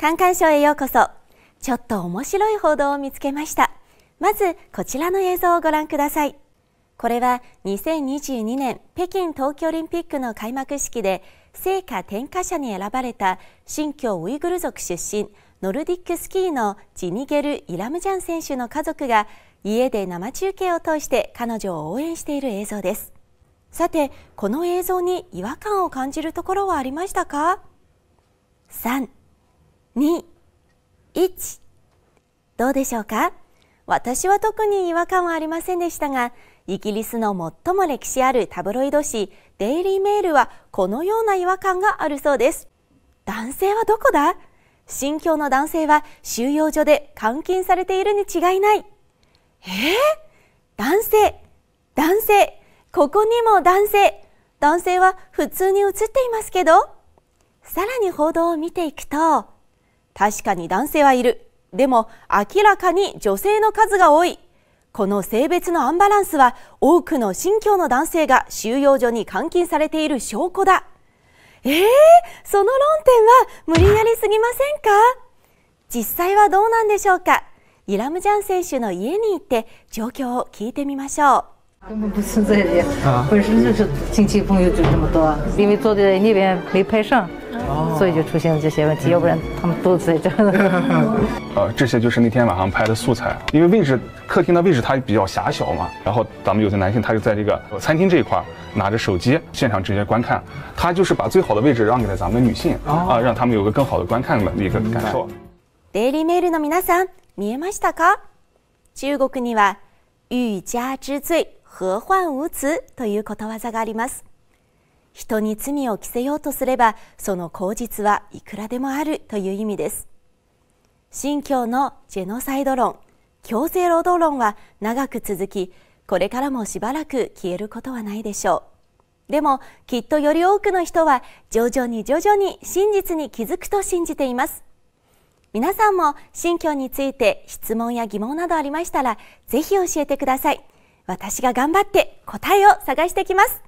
カンカン賞へようこそ。ちょっと面白い報道を見つけました。まず、こちらの映像をご覧ください。これは2022年北京冬季オリンピックの開幕式で聖火点火者に選ばれた新疆ウイグル族出身ノルディックスキーのジニゲル・イラムジャン選手の家族が家で生中継を通して彼女を応援している映像です。さて、この映像に違和感を感じるところはありましたか ?3、2、1。どうでしょうか？私は特に違和感はありませんでしたが、イギリスの最も歴史あるタブロイド紙デイリーメールはこのような違和感があるそうです。男性はどこだ？新疆の男性は収容所で監禁されているに違いない。え？ー、男性、男性、ここにも男性。男性は普通に映っていますけど。さらに報道を見ていくと、確かに男性はいる。でも明らかに女性の数が多い。この性別のアンバランスは多くの新疆の男性が収容所に監禁されている証拠だ。えー、その論点は無理やりすぎませんか？実際はどうなんでしょうか？イラムジャン选手の家に行って状況を聞いてみましょう。本，身就是亲戚朋友就这么多，因为坐在那边没排上，所以就出现了这些问题，要不然他们都在这。呃，这些就是那天晚上拍的素材，因为位置客厅的位置它比较狭小嘛，然后咱们有的男性他就在这个餐厅这一块拿着手机现场直接观看，他就是把最好的位置让给了咱们的女性啊，让他们有个更好的观看的一个感受。デイリーメールの皆さん見えましたか？中国には欲加之罪何患無辞ということわざがあります。 人に罪を着せようとすれば、その口実はいくらでもあるという意味です。新疆のジェノサイド論、強制労働論は長く続き、これからもしばらく消えることはないでしょう。でも、きっとより多くの人は徐々に徐々に真実に気づくと信じています。皆さんも新疆について質問や疑問などありましたら、ぜひ教えてください。私が頑張って答えを探してきます。